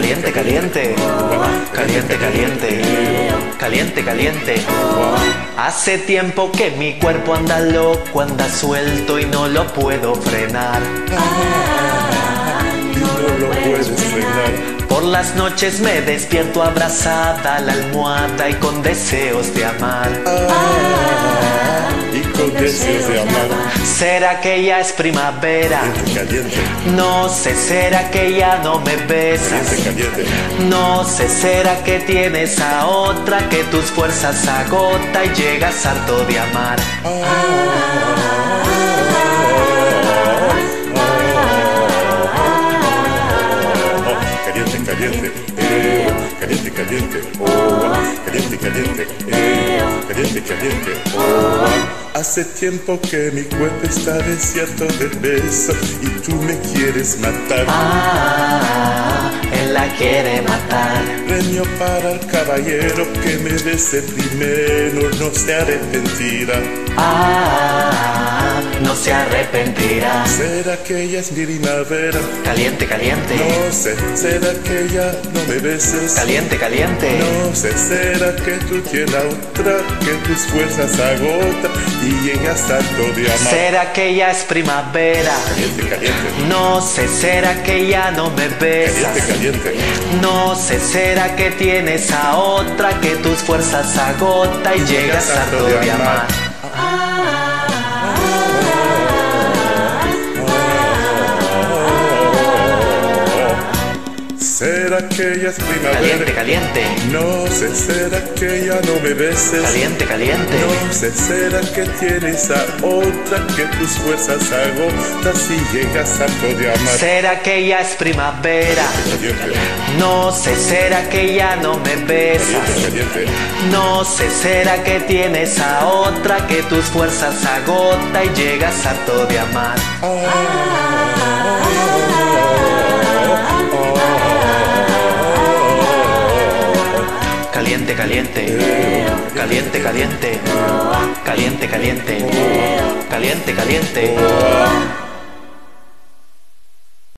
Caliente, caliente. Caliente, caliente. Caliente, caliente. Hace tiempo que mi cuerpo anda loco, anda suelto y no lo puedo frenar. No lo puedes frenar. Por las noches me despierto abrazada a la almohada y con deseos de amar. Y con deseos de amar. ¿Será que ya es primavera? Caliente, caliente. No sé, ¿será que ya no me besas? Caliente, caliente. No sé, ¿será que tienes a otra que tus fuerzas agota y llegas harto de amar? Caliente, caliente, eh, caliente, caliente, oh, caliente, caliente, eh, caliente, caliente, oh. Hace tiempo que mi cuerpo está desierto de besos y tú me quieres matar. Ah, él la quiere matar. Premio para el caballero que me bese primero, no se arrepentirá. Ah, se arrepentirá. ¿Será que ella es mi primavera? Caliente, caliente. No sé, ¿será que ya no me beses? Caliente, caliente. No sé, será que tú tienes a otra que tus fuerzas agotan y llegas tanto de amar. ¿Será que ya es primavera? Caliente, caliente, No sé, ¿será que ya no me besas? caliente, caliente. No sé, ¿será que tienes a otra que tus fuerzas agota y llegas harto de amar? ¿Será que ella es Caliente, primavera? caliente. No sé, será que ya no me beses? Caliente, caliente. No sé, será que tienes a otra que tus fuerzas agotas y llegas tanto de amar. ¿Será que ya es primavera? Caliente, No sé, ¿será que ya no me besas? caliente, caliente. No sé, ¿será que tienes a otra que tus fuerzas agota y llegas harto de amar? Caliente, caliente. Caliente, caliente. Caliente, caliente. Caliente, caliente.